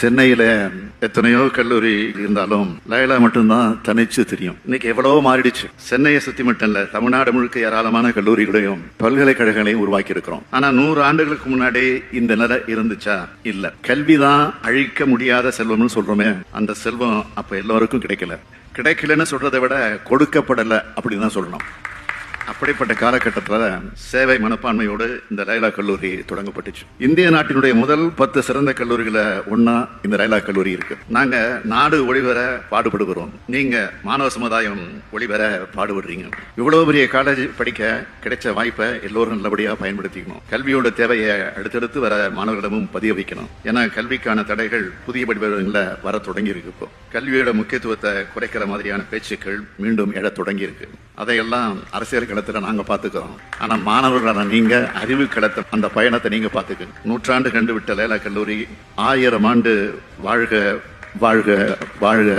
சென்னையில எத்தனையோ கல்லூரி இருந்தாலும் லைலா மட்டும்தான் தனிச்சு தெரியும். இன்னைக்கு எவ்வளவோ மாறிடுச்சு. சென்னையை சுத்தி மட்டும் இல்ல தமிழ்நாடு முழுக்க ஏராளமான கல்லூரிகளையும் பல்கலைக்கழகங்களையும் உருவாக்கி இருக்கிறோம் ஆனா நூறு ஆண்டுகளுக்கு முன்னாடி இந்த நிலை இருந்துச்சா? இல்ல. கல்விதான் அழிக்க முடியாத செல்வம்னு சொல்றோமே அந்த செல்வம் அப்ப எல்லாருக்கும் கிடைக்கல. கிடைக்கலன்னு சொல்றதை விட கொடுக்கப்படல அப்படின்னு தான் சொல்லணும். அப்படிப்பட்ட காலகட்டத்தில் சேவை மனப்பான்மையோடு இந்த லைலா கல்லூரி தொடங்கப்பட்டுச்சு. இந்திய நாட்டினுடைய முதல் பத்து சிறந்த கல்லூரிகள ஒன்னா இந்த லைலா கல்லூரி இருக்கு. நாங்க நாடு ஒளிபெற பாடுபடுகிறோம். நீங்க மாணவ சமுதாயம் ஒளிபெற பாடுபடுறீங்க. இவ்வளவு பெரிய காலேஜ் படிக்க கிடைச்ச வாய்ப்பை எல்லோரும் நல்லபடியா பயன்படுத்திக்கணும். கல்வியோட தேவையை அடுத்தடுத்து வர மாணவர்களிடமும் பதிய வைக்கணும். ஏன்னா கல்விக்கான தடைகள் புதிய படிப்புகளில் வர தொடங்கி இருக்கு இப்போ. கல்வியோட முக்கியத்துவத்தை குறைக்கிற மாதிரியான பேச்சுக்கள் மீண்டும் எழத் தொடங்கி இருக்கு அதையெல்லாம் அரசியல் களத்துல நாங்க பாத்துக்கிறோம் ஆனா மாணவர்களான நீங்க அறிவு களத்தை அந்த பயணத்தை நீங்க பாத்துக்கங்க நூற்றாண்டு கண்டு விட்ட லேலா கல்லூரி ஆயிரம் ஆண்டு வாழ்க வாழ்க வாழ்க.